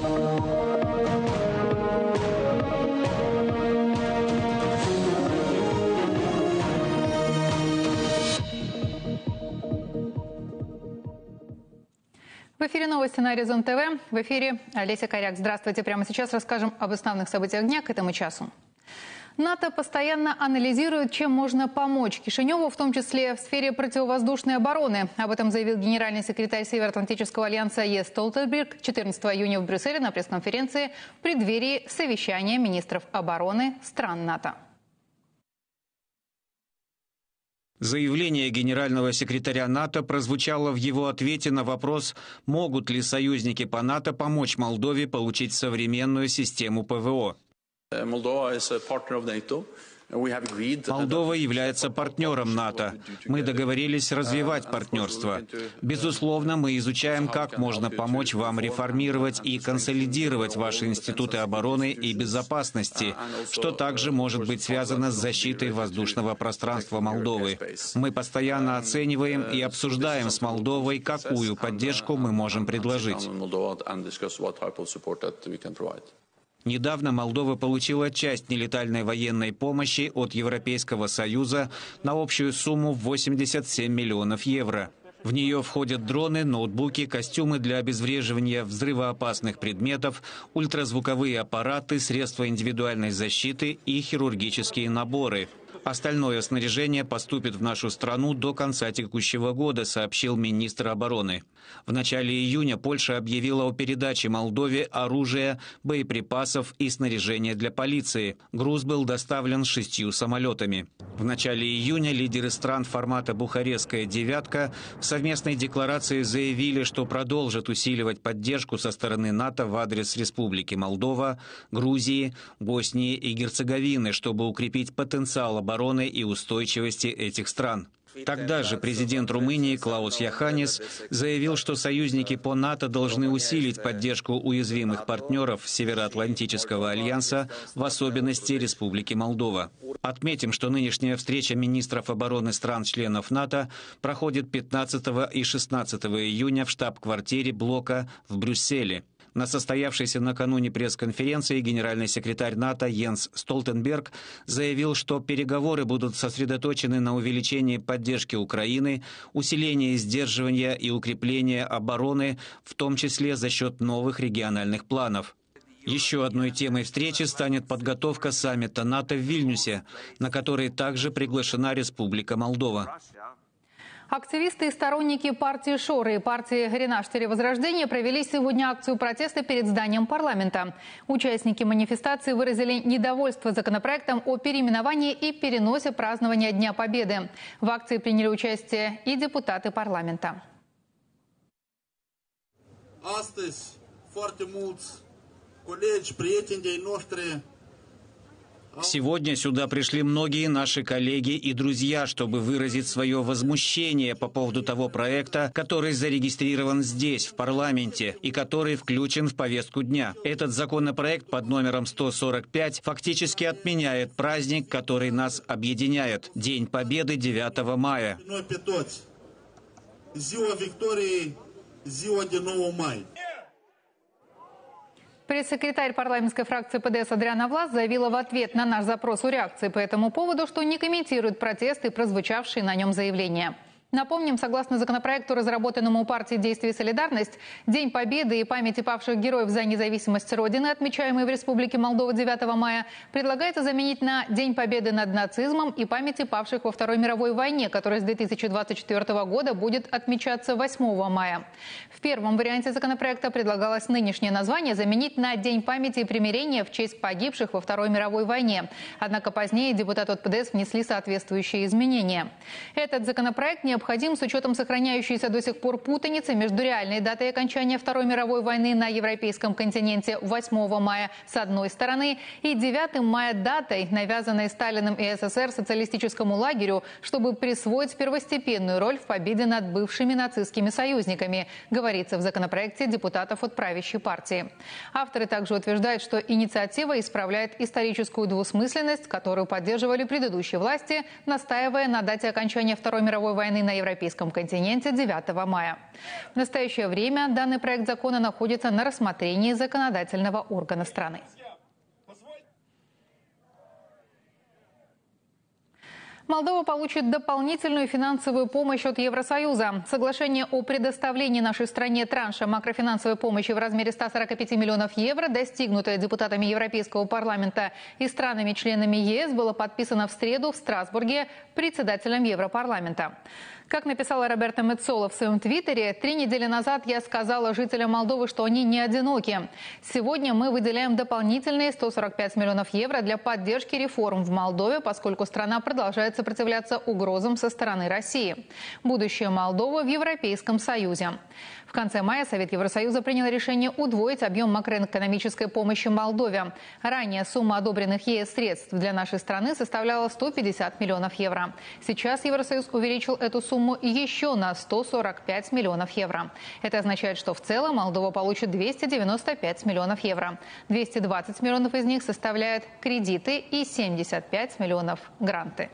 В эфире новости на Горизонт ТВ. В эфире Олеся Коряк. Здравствуйте. Прямо сейчас расскажем об основных событиях дня к этому часу. НАТО постоянно анализирует, чем можно помочь Кишиневу, в том числе в сфере противовоздушной обороны. Об этом заявил генеральный секретарь Североатлантического альянса Е. Столтенберг 14 июня в Брюсселе на пресс-конференции в преддверии совещания министров обороны стран НАТО. Заявление генерального секретаря НАТО прозвучало в его ответе на вопрос, могут ли союзники по НАТО помочь Молдове получить современную систему ПВО. Молдова является партнером НАТО. Мы договорились развивать партнерство. Безусловно, мы изучаем, как можно помочь вам реформировать и консолидировать ваши институты обороны и безопасности, что также может быть связано с защитой воздушного пространства Молдовы. Мы постоянно оцениваем и обсуждаем с Молдовой, какую поддержку мы можем предложить. Недавно Молдова получила часть нелетальной военной помощи от Европейского Союза на общую сумму 87 миллионов евро. В нее входят дроны, ноутбуки, костюмы для обезвреживания взрывоопасных предметов, ультразвуковые аппараты, средства индивидуальной защиты и хирургические наборы – Остальное снаряжение поступит в нашу страну до конца текущего года, сообщил министр обороны. В начале июня Польша объявила о передаче Молдове оружия, боеприпасов и снаряжения для полиции. Груз был доставлен шестью самолетами. В начале июня лидеры стран формата «Бухарестская девятка» в совместной декларации заявили, что продолжат усиливать поддержку со стороны НАТО в адрес Республики Молдова, Грузии, Боснии и Герцеговины, чтобы укрепить потенциал обороны обороны и устойчивости этих стран. Тогда же президент Румынии Клаус Яханис заявил, что союзники по НАТО должны усилить поддержку уязвимых партнеров Североатлантического альянса, в особенности Республики Молдова. Отметим, что нынешняя встреча министров обороны стран-членов НАТО проходит 15 и 16 июня в штаб-квартире блока в Брюсселе. На состоявшейся накануне пресс-конференции генеральный секретарь НАТО Йенс Столтенберг заявил, что переговоры будут сосредоточены на увеличении поддержки Украины, усилении сдерживания и укрепления обороны, в том числе за счет новых региональных планов. Еще одной темой встречи станет подготовка саммита НАТО в Вильнюсе, на который также приглашена Республика Молдова. Активисты и сторонники партии Шоры и партии Гренаш Возрождения провели сегодня акцию протеста перед зданием парламента. Участники манифестации выразили недовольство законопроектом о переименовании и переносе празднования Дня Победы. В акции приняли участие и депутаты парламента. Astăzi, foarte mulți colegi, prieteni Сегодня сюда пришли многие наши коллеги и друзья, чтобы выразить свое возмущение по поводу того проекта, который зарегистрирован здесь, в парламенте, и который включен в повестку дня. Этот законопроект под номером 145 фактически отменяет праздник, который нас объединяет – День Победы 9 мая. Victoriei, ziua de 9 mai. Пресс-секретарь парламентской фракции ПДС Адриана Влас заявила в ответ на наш запрос о реакции по этому поводу, что не комментирует протесты, прозвучавшие на нем заявления. Напомним, согласно законопроекту, разработанному партией «Действие и солидарность», День Победы и памяти павших героев за независимость Родины, отмечаемый в Республике Молдова 9 мая, предлагается заменить на День Победы над нацизмом и памяти павших во Второй мировой войне, который с 2024 года будет отмечаться 8 мая. В первом варианте законопроекта предлагалось нынешнее название заменить на День памяти и примирения в честь погибших во Второй мировой войне. Однако позднее депутаты от ПДС внесли соответствующие изменения. Этот законопроект не необходим с учетом сохраняющейся до сих пор путаницы между реальной датой окончания Второй мировой войны на европейском континенте 8 мая с одной стороны и 9 мая датой, навязанной Сталиным и СССР социалистическому лагерю, чтобы присвоить первостепенную роль в победе над бывшими нацистскими союзниками, говорится в законопроекте депутатов от правящей партии. Авторы также утверждают, что инициатива исправляет историческую двусмысленность, которую поддерживали предыдущие власти, настаивая на дате окончания Второй мировой войны на европейском континенте 9 мая. В настоящее время данный проект закона находится на рассмотрении законодательного органа страны. Молдова получит дополнительную финансовую помощь от Евросоюза. Соглашение о предоставлении нашей стране транша макрофинансовой помощи в размере 145 миллионов евро, достигнутое депутатами Европейского парламента и странами-членами ЕС, было подписано в среду в Страсбурге председателем Европарламента. Как написала Роберта Мецола в своем твиттере, три недели назад я сказала жителям Молдовы, что они не одиноки. Сегодня мы выделяем дополнительные 145 миллионов евро для поддержки реформ в Молдове, поскольку страна продолжает сопротивляться угрозам со стороны России. Будущее Молдовы в Европейском Союзе. В конце мая Совет Евросоюза принял решение удвоить объем макроэкономической помощи Молдове. Ранее сумма одобренных ЕС средств для нашей страны составляла 150 миллионов евро. Сейчас Евросоюз увеличил эту сумму еще на 145 миллионов евро. Это означает, что в целом Молдова получит 295 миллионов евро. 220 миллионов из них составляют кредиты и 75 миллионов гранты.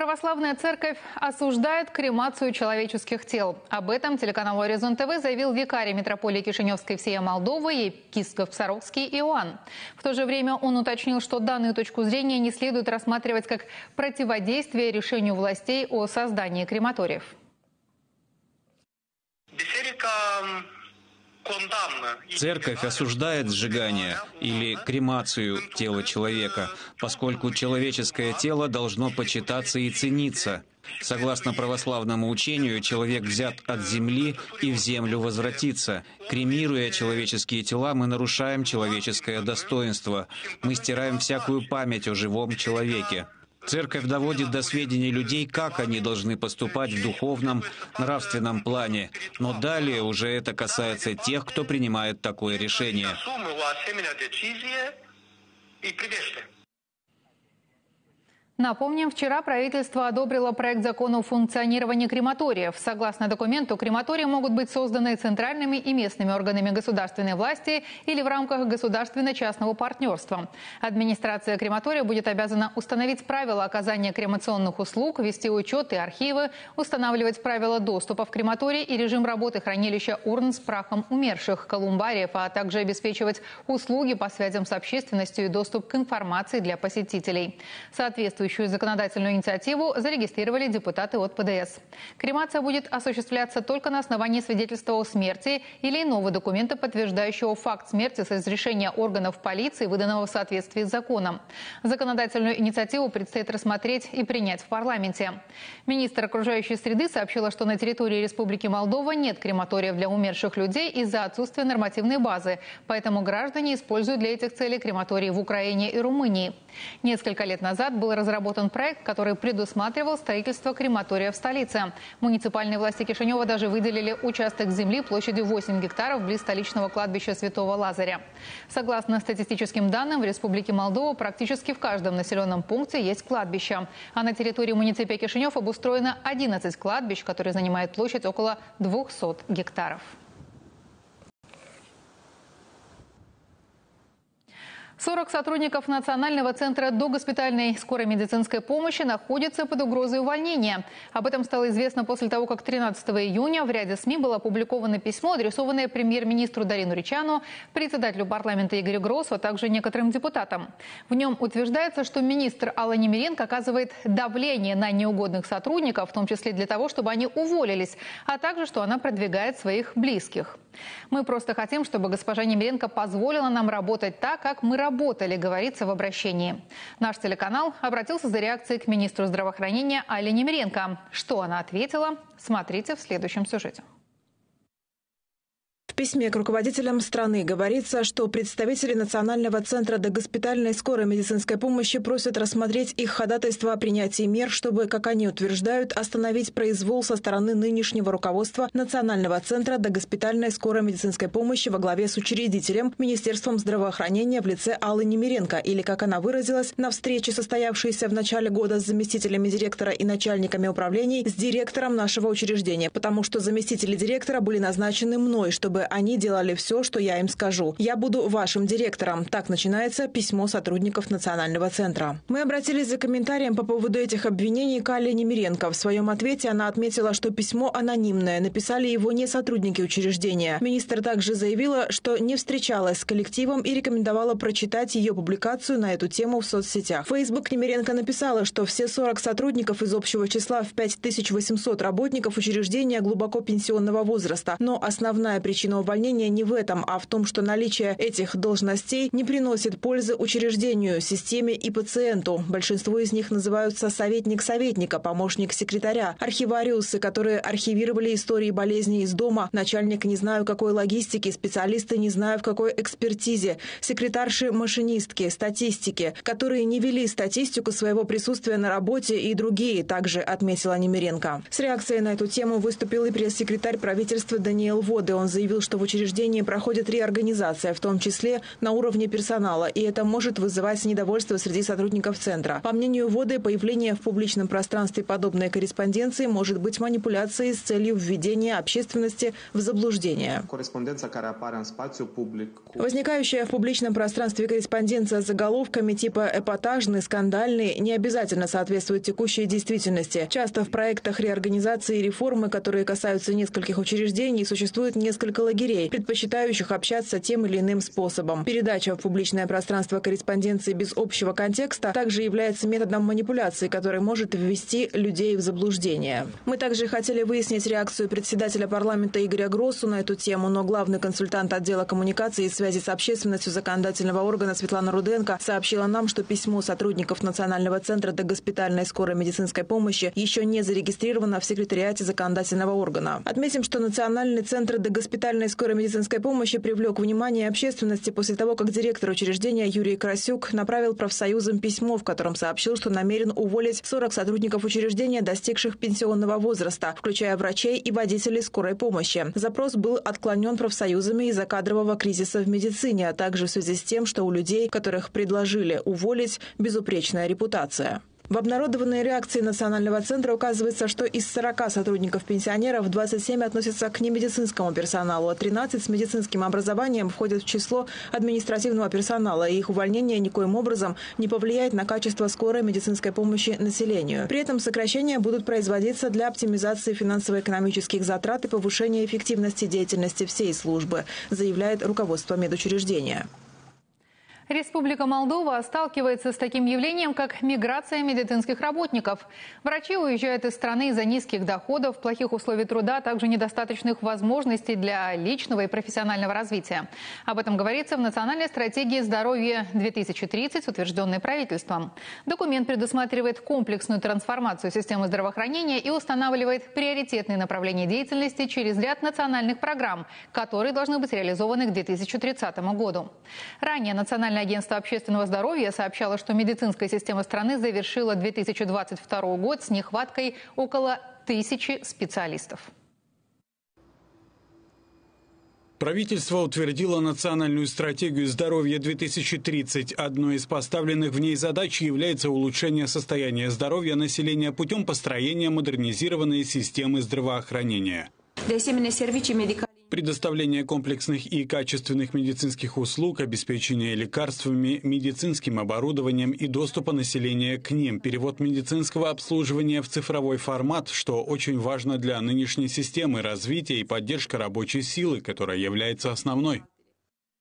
Православная церковь осуждает кремацию человеческих тел. Об этом телеканалу «Горизонт ТВ» заявил викарий митрополии Кишиневской всея Молдовы епископ Псаровский Иоанн. В то же время он уточнил, что данную точку зрения не следует рассматривать как противодействие решению властей о создании крематориев. Церковь осуждает сжигание или кремацию тела человека, поскольку человеческое тело должно почитаться и цениться. Согласно православному учению, человек взят от земли и в землю возвратится. Кремируя человеческие тела, мы нарушаем человеческое достоинство. Мы стираем всякую память о живом человеке. Церковь доводит до сведения людей, как они должны поступать в духовном, нравственном плане. Но далее уже это касается тех, кто принимает такое решение. Напомним, вчера правительство одобрило проект закона о функционировании крематориев. Согласно документу, крематории могут быть созданы центральными и местными органами государственной власти или в рамках государственно-частного партнерства. Администрация крематория будет обязана установить правила оказания кремационных услуг, вести учет и архивы, устанавливать правила доступа в крематорий и режим работы хранилища урн с прахом умерших, колумбариев, а также обеспечивать услуги по связям с общественностью и доступ к информации для посетителей. Соответствующие Соответствующую законодательную инициативу зарегистрировали депутаты от ПДС. Кремация будет осуществляться только на основании свидетельства о смерти или иного документа, подтверждающего факт смерти с разрешения органов полиции, выданного в соответствии с законом. Законодательную инициативу предстоит рассмотреть и принять в парламенте. Министр окружающей среды сообщила, что на территории Республики Молдова нет крематориев для умерших людей из-за отсутствия нормативной базы. Поэтому граждане используют для этих целей крематории в Украине и Румынии. Несколько лет назад был разработан разработан проект, который предусматривал строительство крематория в столице. Муниципальные власти Кишинева даже выделили участок земли площадью 8 гектаров близ столичного кладбища Святого Лазаря. Согласно статистическим данным, в Республике Молдова практически в каждом населенном пункте есть кладбище. А на территории муниципия Кишинев обустроено 11 кладбищ, которые занимают площадь около 200 гектаров. 40 сотрудников Национального центра догоспитальной скорой медицинской помощи находятся под угрозой увольнения. Об этом стало известно после того, как 13 июня в ряде СМИ было опубликовано письмо, адресованное премьер-министру Дарину Ричану, председателю парламента Игорю Гроссу, а также некоторым депутатам. В нем утверждается, что министр Алла Немиренко оказывает давление на неугодных сотрудников, в том числе для того, чтобы они уволились, а также, что она продвигает своих близких. Мы просто хотим, чтобы госпожа Немиренко позволила нам работать так, как мы работали, говорится в обращении. Наш телеканал обратился за реакцией к министру здравоохранения Али Немиренко. Что она ответила, смотрите в следующем сюжете письме к руководителям страны говорится, что представители Национального центра догоспитальной скорой медицинской помощи просят рассмотреть их ходатайство о принятии мер, чтобы, как они утверждают, остановить произвол со стороны нынешнего руководства Национального центра догоспитальной скорой медицинской помощи во главе с учредителем Министерством здравоохранения в лице Аллы Немиренко, или, как она выразилась, на встрече, состоявшейся в начале года с заместителями директора и начальниками управлений, с директором нашего учреждения, потому что заместители директора были назначены мной, чтобы они делали все, что я им скажу. Я буду вашим директором. Так начинается письмо сотрудников Национального центра. Мы обратились за комментарием по поводу этих обвинений к Алле Немиренко. В своем ответе она отметила, что письмо анонимное. Написали его не сотрудники учреждения. Министр также заявила, что не встречалась с коллективом и рекомендовала прочитать ее публикацию на эту тему в соцсетях. Facebook Немиренко написала, что все 40 сотрудников из общего числа в 5800 работников учреждения глубоко пенсионного возраста. Но основная причина увольнения не в этом, а в том, что наличие этих должностей не приносит пользы учреждению, системе и пациенту. Большинство из них называются советник советника, помощник секретаря, архивариусы, которые архивировали истории болезней из дома, начальник не знаю какой логистики, специалисты не знаю в какой экспертизе, секретарши-машинистки, статистики, которые не вели статистику своего присутствия на работе и другие, также отметила Немиренко. С реакцией на эту тему выступил и пресс-секретарь правительства Даниэл Воды. Он заявил, что в учреждении проходит реорганизация, в том числе на уровне персонала, и это может вызывать недовольство среди сотрудников центра. По мнению Воды, появление в публичном пространстве подобной корреспонденции может быть манипуляцией с целью введения общественности в заблуждение. Возникающая в публичном пространстве корреспонденция с заголовками типа «эпатажный», «скандальный» не обязательно соответствует текущей действительности. Часто в проектах реорганизации и реформы, которые касаются нескольких учреждений, существует несколько лагерей, предпочитающих общаться тем или иным способом. Передача в публичное пространство корреспонденции без общего контекста также является методом манипуляции, который может ввести людей в заблуждение. Мы также хотели выяснить реакцию председателя парламента Игоря Гроссу на эту тему, но главный консультант отдела коммуникации и связи с общественностью законодательного органа Светлана Руденко сообщила нам, что письмо сотрудников Национального центра догоспитальной скорой медицинской помощи еще не зарегистрировано в секретариате законодательного органа. Отметим, что Национальный центр догоспитальной скорой медицинской помощи привлек внимание общественности после того, как директор учреждения Юрий Красюк направил профсоюзам письмо, в котором сообщил, что намерен уволить 40 сотрудников учреждения, достигших пенсионного возраста, включая врачей и водителей скорой помощи. Запрос был отклонен профсоюзами из-за кадрового кризиса в медицине, а также в связи с тем, что у людей, которых предложили уволить, безупречная репутация. В обнародованной реакции Национального центра указывается, что из 40 сотрудников-пенсионеров 27 относятся к немедицинскому персоналу, а 13 с медицинским образованием входят в число административного персонала, и их увольнение никоим образом не повлияет на качество скорой медицинской помощи населению. При этом сокращения будут производиться для оптимизации финансово-экономических затрат и повышения эффективности деятельности всей службы, заявляет руководство медучреждения. Республика Молдова сталкивается с таким явлением, как миграция медицинских работников. Врачи уезжают из страны из-за низких доходов, плохих условий труда, а также недостаточных возможностей для личного и профессионального развития. Об этом говорится в Национальной стратегии здоровья-2030, утвержденной правительством. Документ предусматривает комплексную трансформацию системы здравоохранения и устанавливает приоритетные направления деятельности через ряд национальных программ, которые должны быть реализованы к 2030 году. Ранее Национальная Национальное агентство общественного здоровья сообщало, что медицинская система страны завершила 2022 год с нехваткой около тысячи специалистов. Правительство утвердило национальную стратегию здоровья-2030. Одной из поставленных в ней задач является улучшение состояния здоровья населения путем построения модернизированной системы здравоохранения. Предоставление комплексных и качественных медицинских услуг, обеспечение лекарствами, медицинским оборудованием и доступа населения к ним, перевод медицинского обслуживания в цифровой формат, что очень важно для нынешней системы развития и поддержка рабочей силы, которая является основной.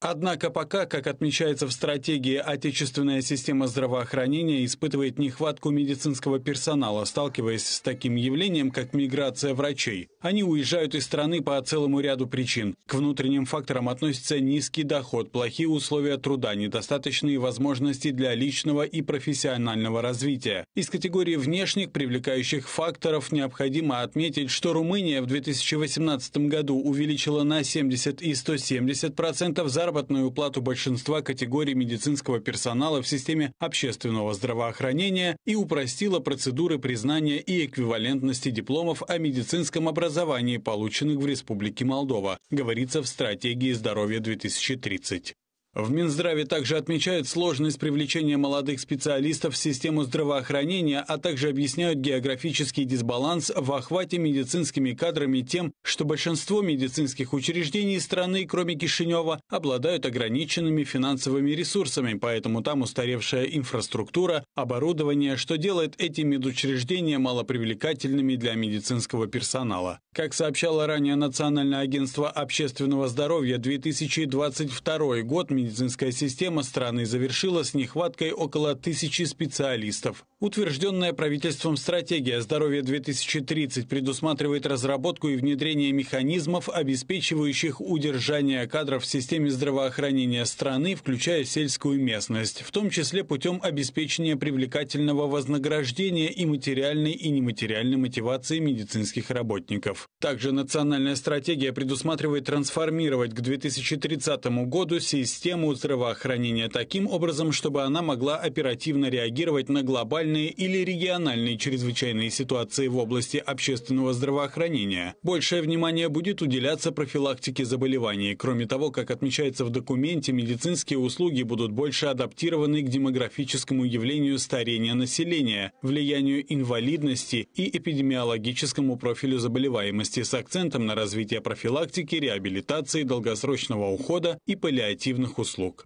Однако пока, как отмечается в стратегии, отечественная система здравоохранения испытывает нехватку медицинского персонала, сталкиваясь с таким явлением, как миграция врачей. Они уезжают из страны по целому ряду причин. К внутренним факторам относятся низкий доход, плохие условия труда, недостаточные возможности для личного и профессионального развития. Из категории внешних привлекающих факторов необходимо отметить, что Румыния в 2018 году увеличила на 70 и 170% заработную заработную плату большинства категорий медицинского персонала в системе общественного здравоохранения и упростила процедуры признания и эквивалентности дипломов о медицинском образовании, полученных в Республике Молдова, говорится в стратегии здоровья 2030. В Минздраве также отмечают сложность привлечения молодых специалистов в систему здравоохранения, а также объясняют географический дисбаланс в охвате медицинскими кадрами тем, что большинство медицинских учреждений страны, кроме Кишинева, обладают ограниченными финансовыми ресурсами, поэтому там устаревшая инфраструктура, оборудование, что делает эти медучреждения малопривлекательными для медицинского персонала. Как сообщало ранее Национальное агентство общественного здоровья, 2022 год медицинская система страны завершила с нехваткой около тысячи специалистов. Утвержденная правительством стратегия здоровья 2030 предусматривает разработку и внедрение механизмов, обеспечивающих удержание кадров в системе здравоохранения страны, включая сельскую местность, в том числе путем обеспечения привлекательного вознаграждения и материальной и нематериальной мотивации медицинских работников. Также национальная стратегия предусматривает трансформировать к 2030 году систему систему здравоохранения таким образом, чтобы она могла оперативно реагировать на глобальные или региональные чрезвычайные ситуации в области общественного здравоохранения. Большее внимание будет уделяться профилактике заболеваний. Кроме того, как отмечается в документе, медицинские услуги будут больше адаптированы к демографическому явлению старения населения, влиянию инвалидности и эпидемиологическому профилю заболеваемости с акцентом на развитие профилактики, реабилитации, долгосрочного ухода и паллиативных услуг.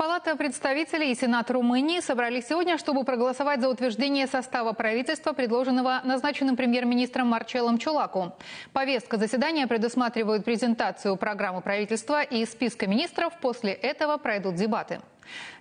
Палата представителей и Сенат Румынии собрались сегодня, чтобы проголосовать за утверждение состава правительства, предложенного назначенным премьер-министром Марчеллом Чулаку. Повестка заседания предусматривает презентацию программы правительства и списка министров. После этого пройдут дебаты.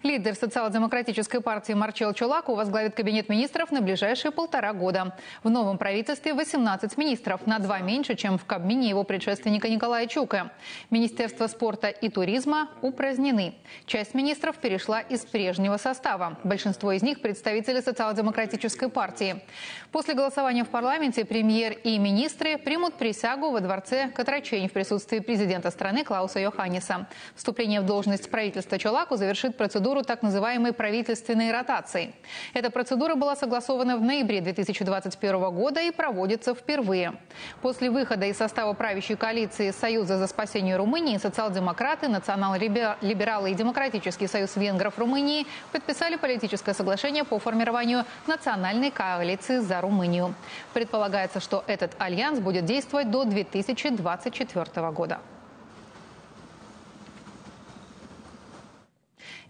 Лидер социал-демократической партии Марчел Чулаку возглавит кабинет министров на ближайшие полтора года. В новом правительстве 18 министров, на два меньше, чем в Кабмине его предшественника Николая Чука. Министерство спорта и туризма упразднены. Часть министров перешла из прежнего состава. Большинство из них – представители социал-демократической партии. После голосования в парламенте премьер и министры примут присягу во дворце Катрачень в присутствии президента страны Клауса Йоханниса. Вступление в должность правительства Чулаку завершит процедуру так называемой правительственной ротации. Эта процедура была согласована в ноябре 2021 года и проводится впервые. После выхода из состава правящей коалиции Союза за спасение Румынии социал-демократы, национал-либералы и Демократический союз венгров Румынии подписали политическое соглашение по формированию национальной коалиции за Румынию. Предполагается, что этот альянс будет действовать до 2024 года.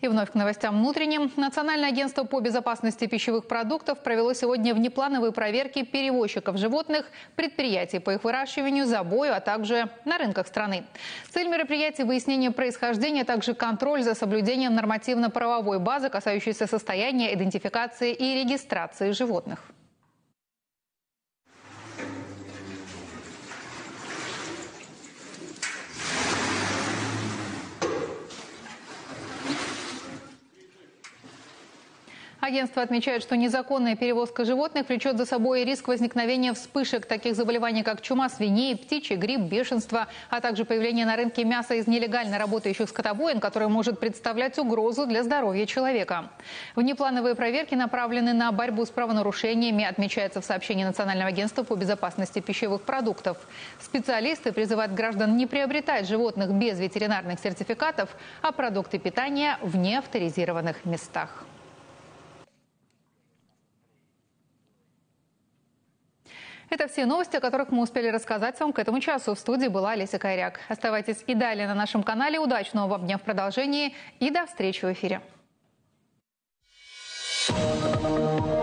И вновь к новостям внутренним. Национальное агентство по безопасности пищевых продуктов провело сегодня внеплановые проверки перевозчиков животных, предприятий по их выращиванию, забою, а также на рынках страны. Цель мероприятия – выяснение происхождения, а также контроль за соблюдением нормативно-правовой базы, касающейся состояния, идентификации и регистрации животных. Агентство отмечает, что незаконная перевозка животных влечет за собой риск возникновения вспышек таких заболеваний, как чума свиней, птичий грипп, бешенство, а также появление на рынке мяса из нелегально работающих скотобоин, которое может представлять угрозу для здоровья человека. Внеплановые проверки направлены на борьбу с правонарушениями, отмечается в сообщении Национального агентства по безопасности пищевых продуктов. Специалисты призывают граждан не приобретать животных без ветеринарных сертификатов, а продукты питания в неавторизированных местах. Это все новости, о которых мы успели рассказать вам к этому часу. В студии была Олеся Кайряк. Оставайтесь и далее на нашем канале. Удачного вам дня в продолжении и до встречи в эфире. Thank you.